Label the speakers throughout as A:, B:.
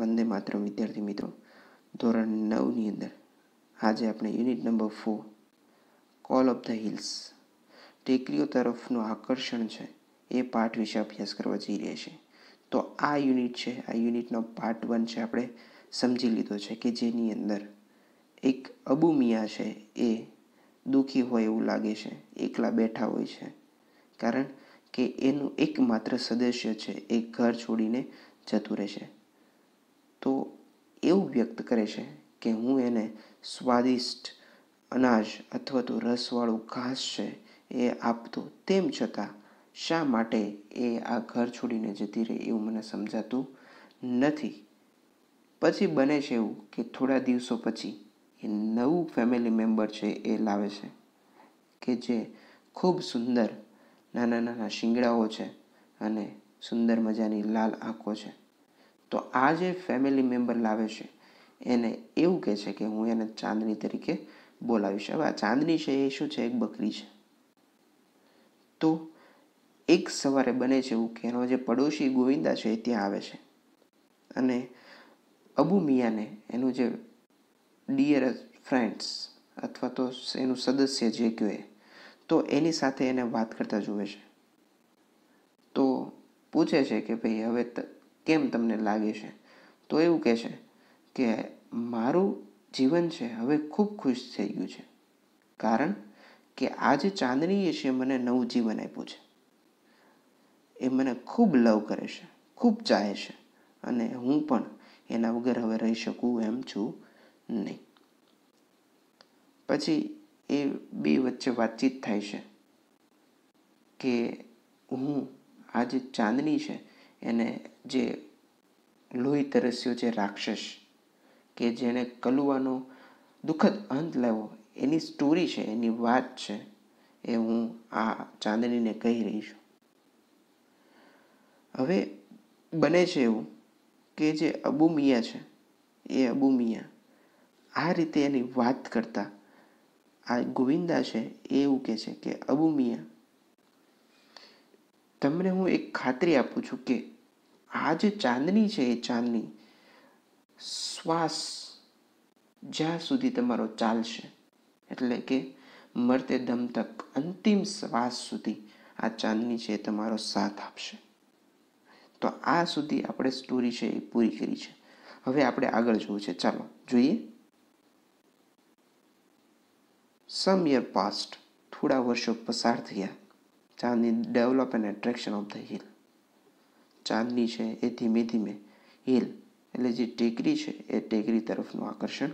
A: વંદે માત્ર વિદ્યાર્થી મિત્રો. ધોરણ નવની અંદર આજે આપણે unit number four call of the hills ટેકરીઓ તરફનું આકર્ષણ છે, એ પાઠ વિશે અભ્યાસ કરવા જઈ રહ્યા છે તો આ યુનિટ છે, આ યુનિટનો પાર્ટ વન છે, આપણે સમજી લીધો છે કે જેની અંદર એક અબુ મિયા છે, એ દુઃખી હોય એવું લાગે છે, એકલા બેઠા હોય છે. કારણ કે એનું એકમાત્ર સદસ્ય છે, એ ઘર છોડીને જતું રહેશે તો એવું વ્યક્ત કરે છે કે હું એને સ્વાદિષ્ટ અનાજ અથવા તો રસવાળું ઘાસ છે એ આપતો તેમ છતાં શા માટે એ આ ઘર છોડીને જતી રહે એવું મને સમજાતું નથી. પછી બને છે એવું કે થોડા દિવસો પછી એ નવું ફેમિલી મેમ્બર છે એ લાવે છે કે જે ખૂબ સુંદર નાના નાના શિંગડાઓ છે અને સુંદર મજાની લાલ આંખો છે. તો આ જે ફેમિલી મેમ્બર લાવે છે, એને એવું કહે છે કે હું એને ચાંદની તરીકે બોલાવીશ. હવે આ ચાંદની છે, એ શું છે? એક બકરી છે. તો એક સવારે બને છે એવું કે એનો જે પડોશી ગોવિંદા છે એ ત્યાં આવે છે. અને અબુ મિયાને એનું જે ડિયર ફ્રેન્ડ્સ અથવા તો એનું સદસ્ય જે કહે, તો એની સાથે એને વાત કરતા જુએ છે. તો પૂછે છે કે ભાઈ હવે કેમ તમને લાગે છે? તો એવું કહે છે કે મારું જીવન છે હવે ખૂબ ખુશ થઈ ગયું છે. કારણ કે આ જે ચાંદનીએ છે મને નવું જીવન આપ્યું છે. એ મને ખૂબ લવ કરે છે, ખૂબ ચાહે છે અને હું પણ એના વગર હવે રહી શકું એમ છું નહીં. પછી એ બે વચ્ચે વાતચીત થાય છે કે હું આ જે ચાંદની છે એને જે લોહી તરસ્યો જે રાક્ષસ, કે જેણે કલુવાનો દુઃખદ અંત લાવ્યો, એની સ્ટોરી છે, એની વાત છે, એ હું આ ચાંદનીને કહી રહી છું. હવે બને છે એવું કે જે અબુ મિયા છે, એ અબુ મિયા આ રીતે એની વાત કરતા. આ ગોવિંદા છે, એ એવું કહે છે કે અબુ મિયા તમને હું એક ખાતરી આપું છું કે આ જે ચાંદની છે એ ચાંદની. શ્વાસ જ્યાં સુધી તમારો ચાલશે, એટલે કે મરતે દમ તક અંતિમ શ્વાસ સુધી આ ચાંદની છે તમારો સાથ આપશે. તો આ સુધી આપણે સ્ટોરી છે એ પૂરી કરી છે. હવે આપણે આગળ જોવું છે. ચાલો, જોઈએ. સમ યર પાસ્ટ થોડા વર્ષો પસાર થયા. Chandni develop and attraction of the hill Chandni છે એ ધીમે ધીમે હિલ એટલે જે ટેકરી છે એ ટેકરી તરફનું આકર્ષણ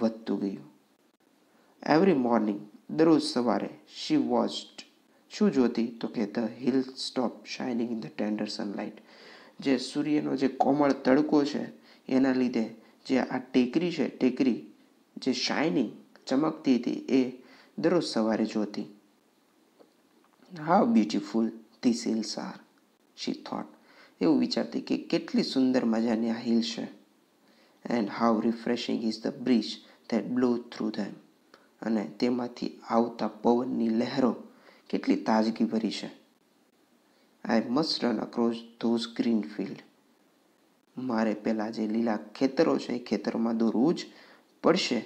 A: વધતું ગયું. એવરી મોર્નિંગ દરરોજ સવારે શી વોચ્ડ શું જોતી? તો કે the hill stop shining in the tender sunlight જે સૂર્યનો જે કોમળ તડકો છે, એના લીધે જે આ ટેકરી છે, ટેકરી જે શાઇનિંગ ચમકતી હતી, એ દરરોજ સવારે જોતી. How beautiful these hills are she thought એવું વિચારતી કે કેટલી સુંદર મજાની આ હિલ છે. And how refreshing is the breeze that blow through them અને તેમાંથી આવતા પવનની લહેરો કેટલી તાજગી ભરી છે. I must run across those green field મારે પેલા જે લીલા ખેતરો છે એ ખેતરોમાં દોરવું જ પડશે.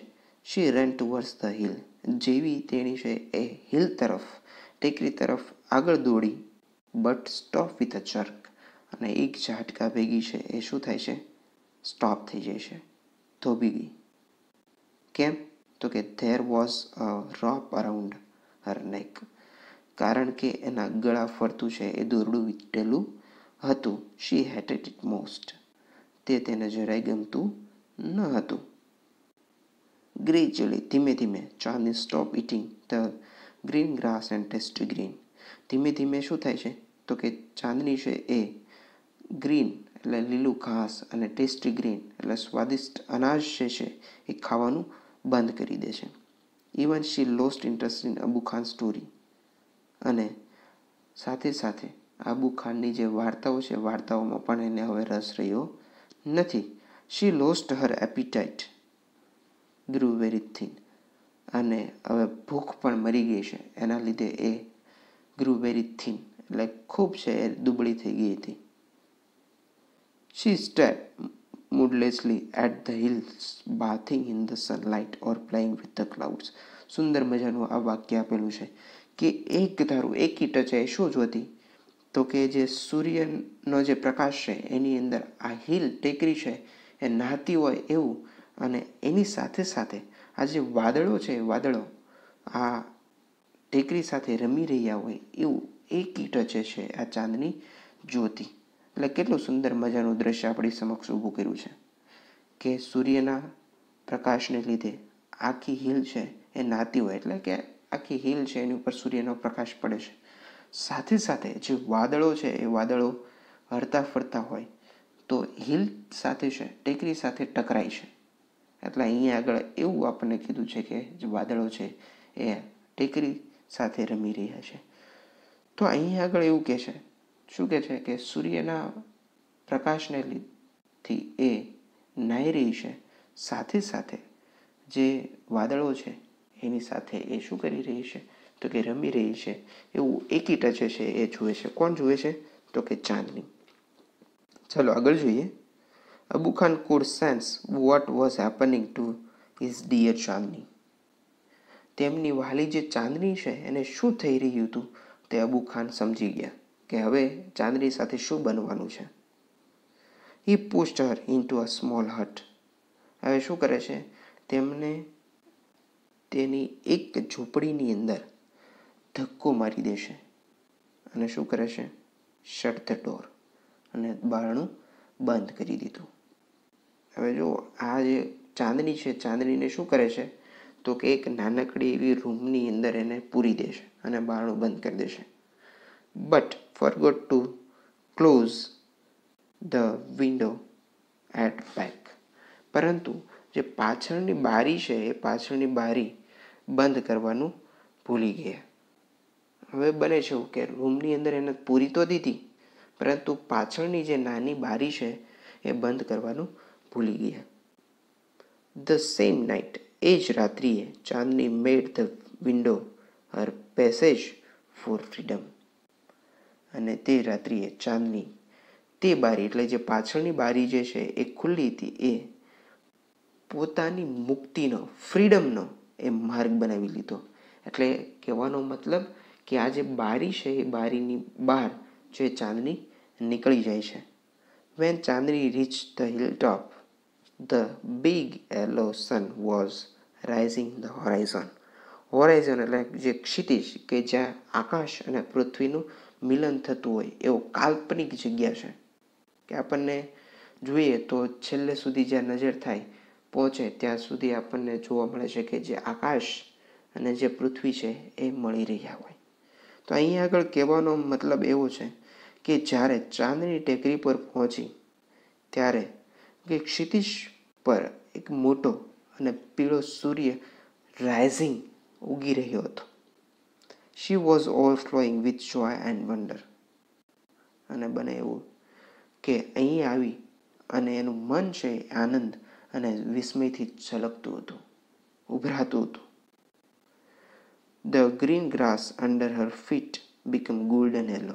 A: She run towards the hill જેવી તેણી છે એ હિલ તરફ ટેકરી તરફ આગળ દોડી, but stop with a jerk અને એક ઝાટકા ભેગી છે. એ શું થાય છે? સ્ટોપ થઈ જાય છે. ધોબી ગઈ કેમ? તો કે there was a rope around her neck કારણ કે એના ગળા ફરતું છે. એ દોરડું વીટેલું હતું. શી હેટેડ ઇટ મોસ્ટ તે તેને જરાય ગમતું ન હતું. ગ્રેજ્યુઅલી ધીમે ધીમે Chandni stop eating the green grass and tasty green ધીમે ધીમે શું થાય છે? તો કે ચાંદની છે એ ગ્રીન એટલે લીલું ઘાસ અને ટેસ્ટી ગ્રીન એટલે સ્વાદિષ્ટ અનાજ જે છે એ ખાવાનું બંધ કરી દે છે. Even she lost interest in Abu Khan story અને સાથે સાથે આબુ ખાનની જે વાર્તાઓ છે, વાર્તાઓમાં પણ એને હવે રસ રહ્યો નથી. She lost her appetite grew very thin અને હવે ભૂખ પણ મરી ગઈ છે. એના લીધે એ ગ્રુ વેરી થિન, એટલે ખૂબ છે, એ દુબળી થઈ ગઈ હતી. She step moodlessly at the hills bathing in the sunlight or playing with the clouds સુંદર મજાનું આ વાક્ય આપેલું છે કે એક ધારું, એકી ટચે શું જોતી તો કે જે સૂર્યનો જે પ્રકાશ છે, એની અંદર આ હિલ ટેકરી છે, એ નાહતી હોય એવું અને એની સાથે સાથે આ જે વાદળો છે, વાદળો, આ ટેકરી સાથે રમી રહ્યા હોય એવું એ કીટ જે છે, આ ચાંદની જ્યોતિ. એટલે કેટલું સુંદર મજાનું દ્રશ્ય આપણી સમક્ષ ઊભું કર્યું છે કે સૂર્યના પ્રકાશને લીધે આખી હિલ છે એ નાતી હોય. એટલે કે આખી હિલ છે એની ઉપર સૂર્યનો પ્રકાશ પડે છે. સાથે સાથે જે વાદળો છે, એ વાદળો હરતા ફરતા હોય તો હિલ સાથે છે, ટેકરી સાથે ટકરાય છે. એટલે અહીંયા આગળ એવું આપણને કીધું છે કે જે વાદળો છે એ ટેકરી સાથે રમી રહ્યા છે. તો અહીંયા આગળ એવું કહે છે, શું કહે છે કે સૂર્યના પ્રકાશને થી એ નાહી રહી છે. સાથે સાથે જે વાદળો છે એની સાથે એ શું કરી રહી છે? તો કે રમી રહી છે. એવું એકી ટચે છે, એ જુએ છે. કોણ જુએ છે? તો કે ચાંદની. ચલો આગળ જોઈએ. Abu Khan could sense what was happening to is dear Chandni તેમની વાલી જે ચાંદની છે, એને શું થઈ રહ્યું હતું? તે અબુ ખાન સમજી ગયા કે હવે ચાંદની સાથે શું બનવાનું છે. He pushed her into a small hut હવે શું કરે છે? તેમને તેની એક ઝૂંપડીની અંદર ધક્કો મારી દેશે. અને શું કરે છે? શટ ધ ડોર અને બારણું બંધ કરી દીધું. હવે જો આ જે ચાંદની છે, ચાંદનીને શું કરે છે? તો કે એક નાનકડી એવી રૂમની અંદર એને પૂરી દેશે અને બારણું બંધ કરી દેશે but forgot to close the window at back પરંતુ જે પાછળની બારી છે, એ પાછળની બારી બંધ કરવાનું ભૂલી ગયા. હવે બને છે એવું કે રૂમની અંદર એને પૂરી તો દીધી, પરંતુ પાછળની જે નાની બારી છે, એ બંધ કરવાનું ભૂલી ગયા ધ સેમ નાઇટ એ જ રાત્રિએ Chandni made the window her passage for freedom અને તે રાત્રિએ ચાંદની, તે બારી એટલે જે પાછળની બારી જે છે, એ ખુલ્લી હતી, એ પોતાની મુક્તિનો ફ્રીડમનો એ માર્ગ બનાવી લીધો. એટલે કહેવાનો મતલબ કે આ જે બારી છે, એ બારીની બહાર જે ચાંદની નીકળી જાય છે. When Chandni reach the hill top the big yellow sun was rising the horizon. Horizon એટલે જે ક્ષિતિજ કે જ્યાં આકાશ અને પૃથ્વીનું મિલન થતું હોય એવો કાલ્પનિક જગ્યા છે કે આપણને જોઈએ તો છેલ્લે સુધી જ્યાં નજર થાય, પહોંચે, ત્યાં સુધી આપણને જોવા મળે છે કે જે આકાશ અને જે પૃથ્વી છે એ મળી રહ્યા હોય તો અહીંયા આગળ કહેવાનો મતલબ એવો છે કે જ્યારે ચાંદની ટેકરી પર પહોંચી, ત્યારે કે ક્ષિતિજ પર એક મોટો અને પીળો સૂર્ય રાઇઝિંગ ઉગી રહ્યો હતો. She was overflowing with joy and wonder અને બને એવું કે અહીં આવી અને એનું મન છે આનંદ અને વિસ્મયથી છલકતું હતું, ઉભરાતું હતું. The green grass under her feet become golden yellow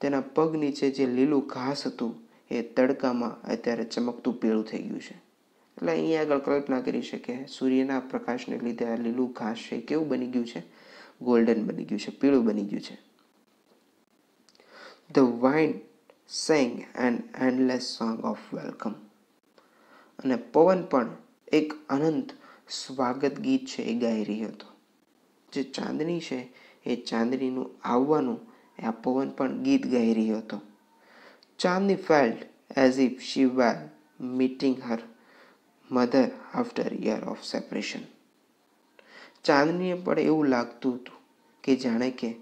A: તેના પગ નીચે જે લીલું ઘાસ હતું એ તડકામાં અત્યારે ચમકતું પીળું થઈ ગયું છે. એટલે અહીંયા આગળ કલ્પના કરી શકે સૂર્યના પ્રકાશને લીધે આ લીલું ઘાસ છે કેવું બની ગયું છે? ગોલ્ડન બની ગયું છે, પીળું બની ગયું છે. The wind sang and endless song of welcome અને પવન પણ એક અનંત સ્વાગત ગીત છે એ ગાઈ રહ્યો હતો. જે ચાંદની છે એ ચાંદનીનું આવવાનું, એ આ પવન પણ ગીત ગાઈ રહ્યો હતો. Chandni felt as if she were meeting her mother after year of separation ચાંદનીએ પણ એવું લાગતું હતું કે જાણે કે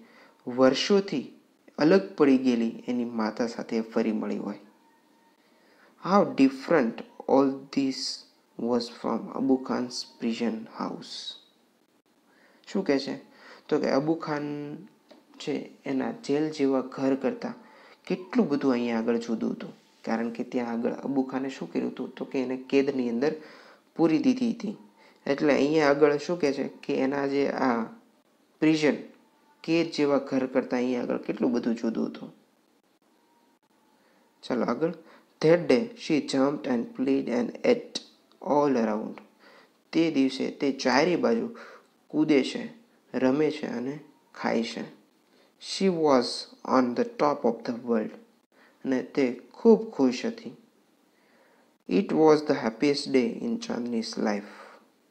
A: વર્ષોથી અલગ પડી ગયેલી એની માતા સાથે ફરી મળી હોય. How different all this was from Abu Khan's prison house શું કહે છે? તો કે અબુ ખાન છે એના જેલ જેવા ઘર કરતાં કેટલું બધું અહીંયા આગળ જુદું હતું? કારણ કે ત્યાં આગળ અબુ ખાને શું કર્યું હતું? તો કે એને કેદની અંદર પૂરી દીધી હતી. એટલે અહીંયા આગળ શું કહે છે? કે એના જે આ પ્રિઝન, કેદ જેવા ઘર કરતાં અહીંયા આગળ કેટલું બધું જુદું હતું? ચાલો આગળ. That day she jump and played and at all around તે દિવસે તે ચારે બાજુ કૂદે છે, રમે છે અને ખાય છે. She was on the top of the world અને તે ખૂબ ખુશ હતી. It was the happiest day in Chandni's life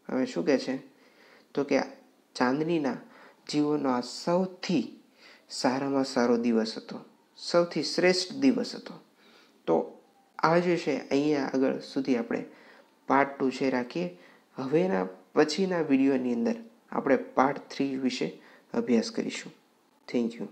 A: હવે શું કહે છે? તો કે ચાંદનીના જીવનનો આ સૌથી સારામાં સારો દિવસ હતો. સૌથી શ્રેષ્ઠ દિવસ હતો. તો આ જે છે, અહીંયા આગળ સુધી આપણે પાર્ટ ટુ છે રાખીએ. હવેના પછીના વિડીયોની અંદર આપણે પાર્ટ થ્રી વિશે અભ્યાસ કરીશું. Thank you.